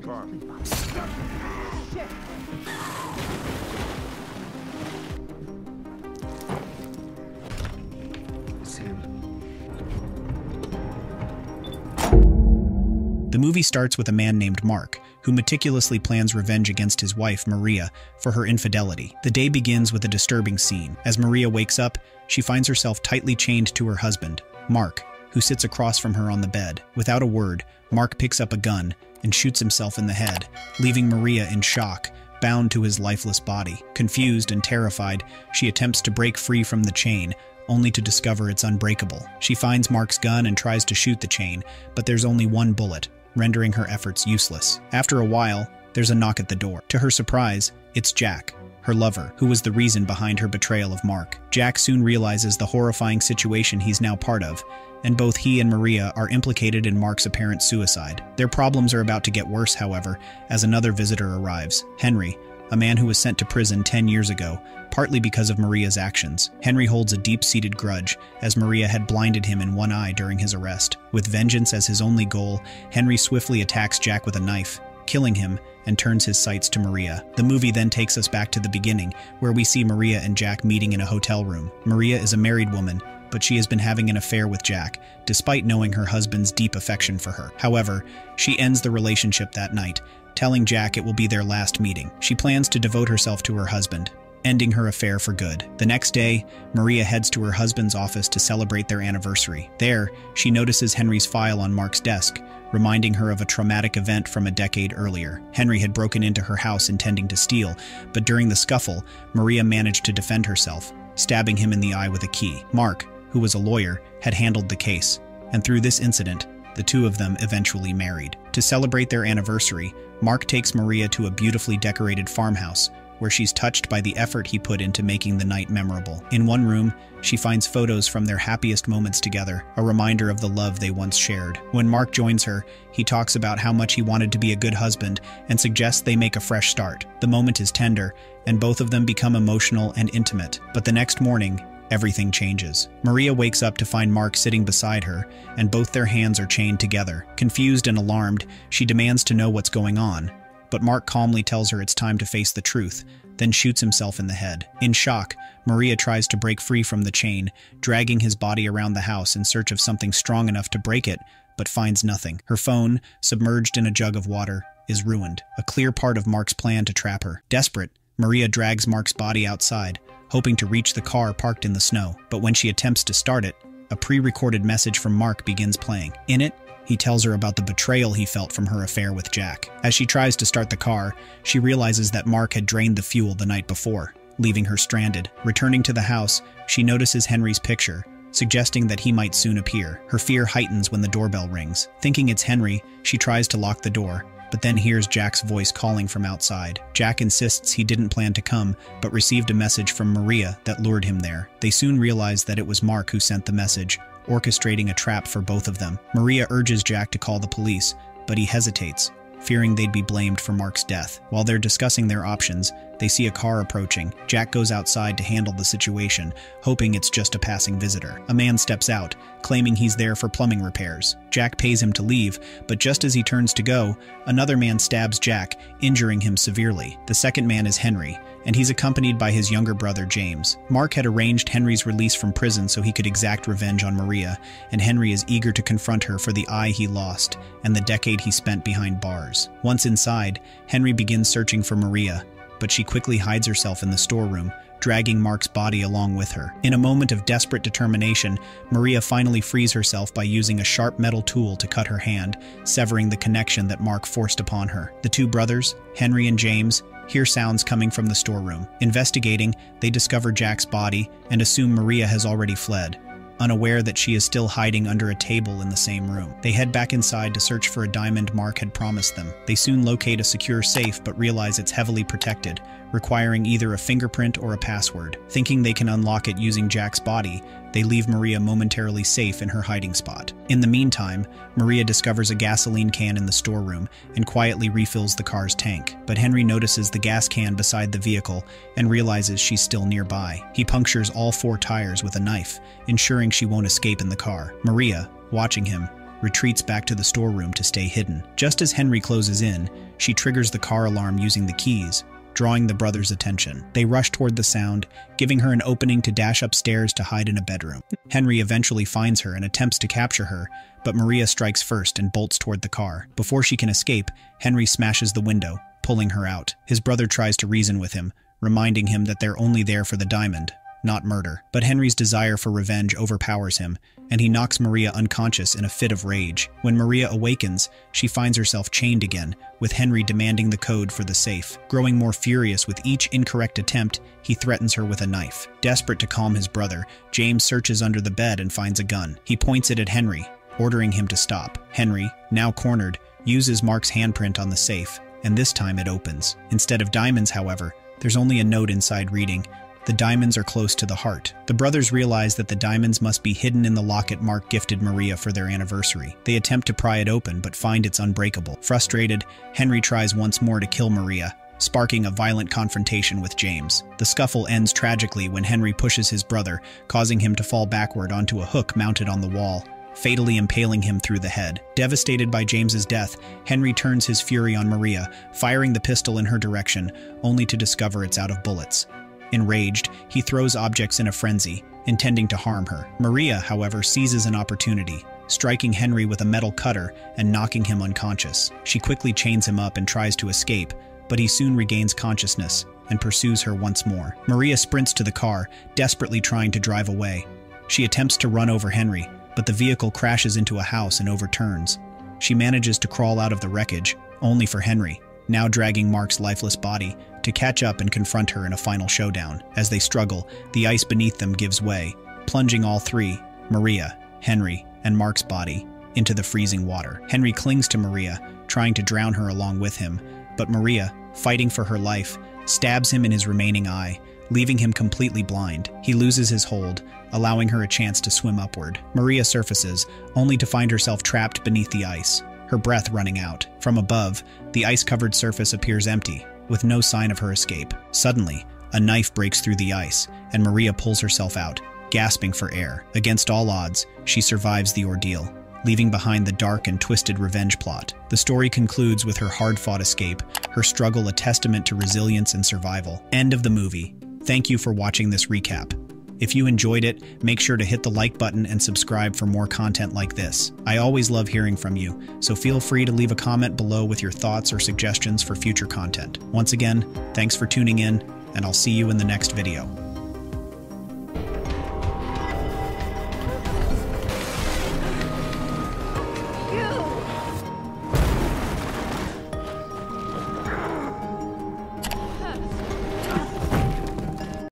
car. The movie starts with a man named Mark, who meticulously plans revenge against his wife, Maria, for her infidelity. The day begins with a disturbing scene. As Maria wakes up, she finds herself tightly chained to her husband, Mark, who sits across from her on the bed. Without a word, Mark picks up a gun and shoots himself in the head, leaving Maria in shock, bound to his lifeless body. Confused and terrified, she attempts to break free from the chain, only to discover it's unbreakable. She finds Mark's gun and tries to shoot the chain, but there's only one bullet, rendering her efforts useless. After a while, there's a knock at the door. To her surprise, it's Jack, her lover, who was the reason behind her betrayal of Mark. Jack soon realizes the horrifying situation he's now part of, and both he and Maria are implicated in Mark's apparent suicide. Their problems are about to get worse, however, as another visitor arrives, Henry, a man who was sent to prison 10 years ago, partly because of Maria's actions. Henry holds a deep-seated grudge, as Maria had blinded him in one eye during his arrest. With vengeance as his only goal, Henry swiftly attacks Jack with a knife, killing him, and turns his sights to Maria. The movie then takes us back to the beginning, where we see Maria and Jack meeting in a hotel room. Maria is a married woman, but she has been having an affair with Jack, despite knowing her husband's deep affection for her. However, she ends the relationship that night, telling Jack it will be their last meeting. She plans to devote herself to her husband, ending her affair for good. The next day, Maria heads to her husband's office to celebrate their anniversary. There, she notices Henry's file on Mark's desk, reminding her of a traumatic event from a decade earlier. Henry had broken into her house intending to steal, but during the scuffle, Maria managed to defend herself, stabbing him in the eye with a key. Mark, who was a lawyer, had handled the case, and through this incident, the two of them eventually married. To celebrate their anniversary, Mark takes Maria to a beautifully decorated farmhouse, where she's touched by the effort he put into making the night memorable. In one room, she finds photos from their happiest moments together, a reminder of the love they once shared. When Mark joins her, he talks about how much he wanted to be a good husband and suggests they make a fresh start. The moment is tender, and both of them become emotional and intimate. But the next morning, everything changes. Maria wakes up to find Mark sitting beside her, and both their hands are chained together. Confused and alarmed, she demands to know what's going on, but Mark calmly tells her it's time to face the truth, then shoots himself in the head. In shock, Maria tries to break free from the chain, dragging his body around the house in search of something strong enough to break it, but finds nothing. Her phone, submerged in a jug of water, is ruined, a clear part of Mark's plan to trap her. Desperate, Maria drags Mark's body outside, hoping to reach the car parked in the snow. But when she attempts to start it, a pre-recorded message from Mark begins playing. In it, he tells her about the betrayal he felt from her affair with Jack. As she tries to start the car, she realizes that Mark had drained the fuel the night before, leaving her stranded. Returning to the house, she notices Henry's picture, suggesting that he might soon appear. Her fear heightens when the doorbell rings. Thinking it's Henry, she tries to lock the door, but then hears Jack's voice calling from outside. Jack insists he didn't plan to come, but received a message from Maria that lured him there. They soon realize that it was Mark who sent the message, orchestrating a trap for both of them. Maria urges Jack to call the police, but he hesitates, fearing they'd be blamed for Mark's death. While they're discussing their options, they see a car approaching. Jack goes outside to handle the situation, hoping it's just a passing visitor. A man steps out, claiming he's there for plumbing repairs. Jack pays him to leave, but just as he turns to go, another man stabs Jack, injuring him severely. The second man is Henry, and he's accompanied by his younger brother James. Mark had arranged Henry's release from prison so he could exact revenge on Maria, and Henry is eager to confront her for the eye he lost and the decade he spent behind bars. Once inside, Henry begins searching for Maria, but she quickly hides herself in the storeroom, dragging Mark's body along with her. In a moment of desperate determination, Maria finally frees herself by using a sharp metal tool to cut her hand, severing the connection that Mark forced upon her. The two brothers, Henry and James, hear sounds coming from the storeroom. Investigating, they discover Jack's body and assume Maria has already fled unaware that she is still hiding under a table in the same room. They head back inside to search for a diamond Mark had promised them. They soon locate a secure safe but realize it's heavily protected, requiring either a fingerprint or a password. Thinking they can unlock it using Jack's body, they leave Maria momentarily safe in her hiding spot. In the meantime, Maria discovers a gasoline can in the storeroom and quietly refills the car's tank. But Henry notices the gas can beside the vehicle and realizes she's still nearby. He punctures all four tires with a knife, ensuring she won't escape in the car. Maria, watching him, retreats back to the storeroom to stay hidden. Just as Henry closes in, she triggers the car alarm using the keys, drawing the brothers' attention. They rush toward the sound, giving her an opening to dash upstairs to hide in a bedroom. Henry eventually finds her and attempts to capture her, but Maria strikes first and bolts toward the car. Before she can escape, Henry smashes the window, pulling her out. His brother tries to reason with him, reminding him that they're only there for the diamond, not murder. But Henry's desire for revenge overpowers him, and he knocks Maria unconscious in a fit of rage. When Maria awakens, she finds herself chained again, with Henry demanding the code for the safe. Growing more furious with each incorrect attempt, he threatens her with a knife. Desperate to calm his brother, James searches under the bed and finds a gun. He points it at Henry, ordering him to stop. Henry, now cornered, uses Mark's handprint on the safe, and this time it opens. Instead of diamonds, however, there's only a note inside reading, the diamonds are close to the heart. The brothers realize that the diamonds must be hidden in the locket Mark gifted Maria for their anniversary. They attempt to pry it open, but find it's unbreakable. Frustrated, Henry tries once more to kill Maria, sparking a violent confrontation with James. The scuffle ends tragically when Henry pushes his brother, causing him to fall backward onto a hook mounted on the wall fatally impaling him through the head. Devastated by James's death, Henry turns his fury on Maria, firing the pistol in her direction, only to discover it's out of bullets. Enraged, he throws objects in a frenzy, intending to harm her. Maria, however, seizes an opportunity, striking Henry with a metal cutter and knocking him unconscious. She quickly chains him up and tries to escape, but he soon regains consciousness and pursues her once more. Maria sprints to the car, desperately trying to drive away. She attempts to run over Henry, but the vehicle crashes into a house and overturns. She manages to crawl out of the wreckage, only for Henry, now dragging Mark's lifeless body, to catch up and confront her in a final showdown. As they struggle, the ice beneath them gives way, plunging all three, Maria, Henry, and Mark's body, into the freezing water. Henry clings to Maria, trying to drown her along with him, but Maria, fighting for her life, stabs him in his remaining eye, leaving him completely blind. He loses his hold, allowing her a chance to swim upward. Maria surfaces, only to find herself trapped beneath the ice, her breath running out. From above, the ice-covered surface appears empty, with no sign of her escape. Suddenly, a knife breaks through the ice, and Maria pulls herself out, gasping for air. Against all odds, she survives the ordeal, leaving behind the dark and twisted revenge plot. The story concludes with her hard-fought escape, her struggle a testament to resilience and survival. End of the movie. Thank you for watching this recap. If you enjoyed it, make sure to hit the like button and subscribe for more content like this. I always love hearing from you, so feel free to leave a comment below with your thoughts or suggestions for future content. Once again, thanks for tuning in, and I'll see you in the next video.